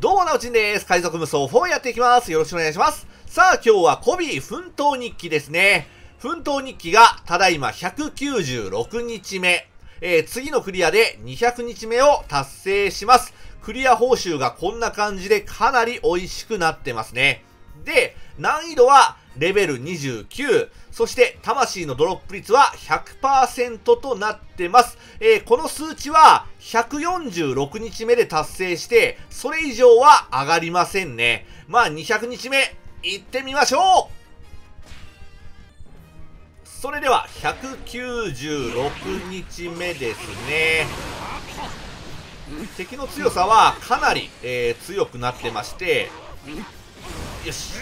どうも、なおちんです。海賊無双4やっていきます。よろしくお願いします。さあ、今日はコビー奮闘日記ですね。奮闘日記が、ただいま196日目。えー、次のクリアで200日目を達成します。クリア報酬がこんな感じでかなり美味しくなってますね。で、難易度はレベル29、そして魂のドロップ率は100%となってます。えー、この数値は146日目で達成して、それ以上は上がりませんね。まあ200日目、行ってみましょうそれでは196日目ですね。敵の強さはかなり、えー、強くなってまして、よし。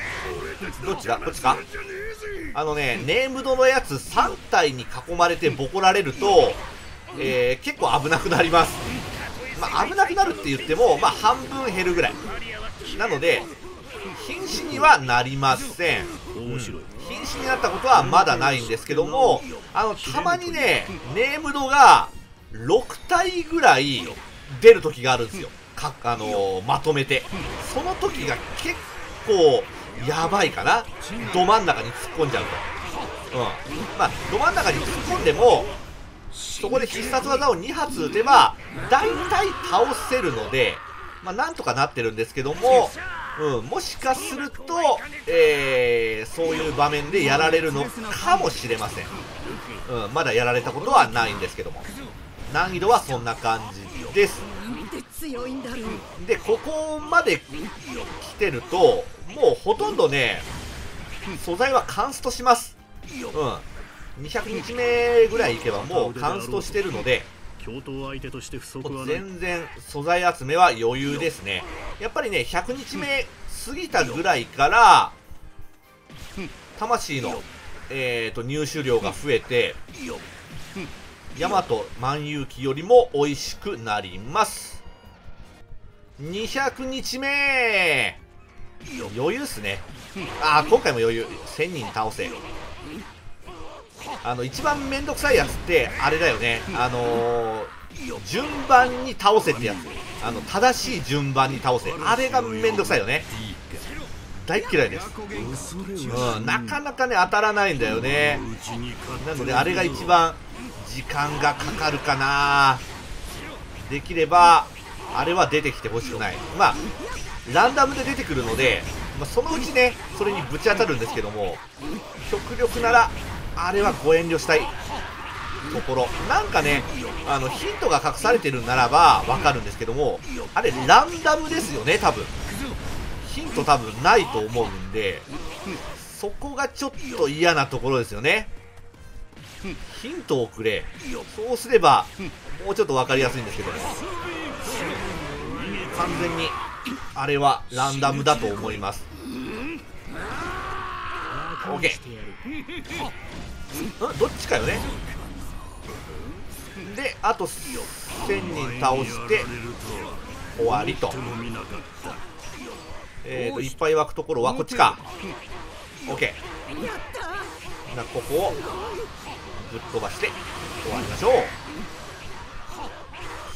どっちだこっちか？あのね、ネームドのやつ3体に囲まれてボコられると、えー、結構危なくなります。まあ、危なくなるって言っても、まあ、半分減るぐらい。なので、瀕死にはなりません。うん、瀕死になったことはまだないんですけども、あの、たまにね、ネームドが6体ぐらい出る時があるんですよ。か、あのー、まとめて。その時が結構、やばいかなど真ん中に突っ込んじゃうと。うん。まあ、ど真ん中に突っ込んでも、そこで必殺技を2発撃てば、大体倒せるので、まあ、なんとかなってるんですけども、うん、もしかすると、えー、そういう場面でやられるのかもしれません。うん、まだやられたことはないんですけども。難易度はそんな感じです。で、ここまで来てると、もうほとんどね、素材はカンストします。うん。200日目ぐらいいけばもうカンストしてるので、全然素材集めは余裕ですね。やっぱりね、100日目過ぎたぐらいから、魂の、えーと、入手量が増えて、ヤマト万有機よりも美味しくなります。200日目余裕っすね。ああ、今回も余裕。1000人倒せ。あの、一番めんどくさいやつって、あれだよね。あのー、順番に倒せってやつ。あの、正しい順番に倒せ。あれがめんどくさいよね。大嫌いです。うん、なかなかね、当たらないんだよね。なので、あれが一番時間がかかるかなできれば、あれは出てきてほしくない。まあ、ランダムで出てくるので、まあ、そのうちね、それにぶち当たるんですけども、極力なら、あれはご遠慮したいところ。なんかね、あの、ヒントが隠されてるならばわかるんですけども、あれ、ランダムですよね、多分。ヒント多分ないと思うんで、そこがちょっと嫌なところですよね。ヒントをくれ。そうすれば、もうちょっと分かりやすいんですけども。完全にあれはランダムだと思います。OK んどっちかよね。であと1000人倒して終わりと。えーといっぱい湧くところはこっちか。OK なここをぶっ飛ばして終わりましょう。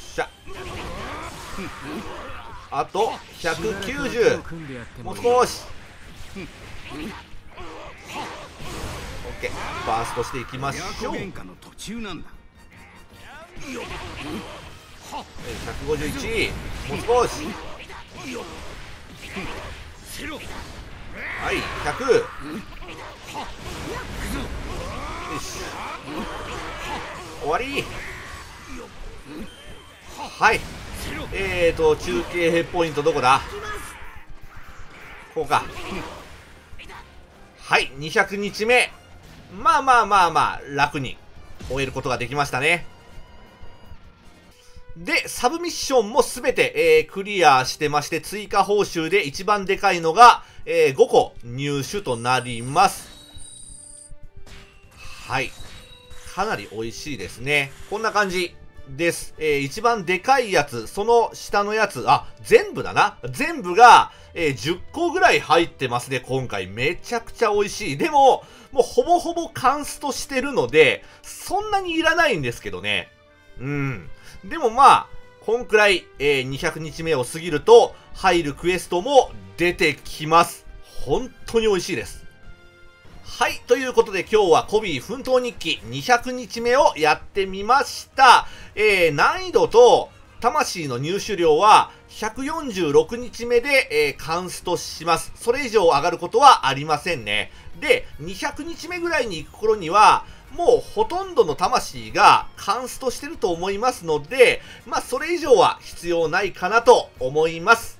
しゃ。あと190もう少し。OK バー。ストしていきましょう。151もう少し。はい100よし。終わり。はいえーと、中継ポイントどこだ？こうか。はい、200日目。まあまあまあまあ、楽に終えることができましたね。で、サブミッションもすべて、えー、クリアしてまして、追加報酬で一番でかいのが、えー、5個入手となります。はい。かなり美味しいですね。こんな感じ。です。えー、一番でかいやつ、その下のやつ、あ、全部だな。全部が、えー、10個ぐらい入ってますね、今回。めちゃくちゃ美味しい。でも、もうほぼほぼカンストしてるので、そんなにいらないんですけどね。うん。でもまあ、こんくらい、えー、200日目を過ぎると、入るクエストも出てきます。本当に美味しいです。はい。ということで今日はコビー奮闘日記200日目をやってみました。えー、難易度と魂の入手量は146日目で、えー、カンストします。それ以上上がることはありませんね。で、200日目ぐらいに行く頃には、もうほとんどの魂がカンストしてると思いますので、まあそれ以上は必要ないかなと思います。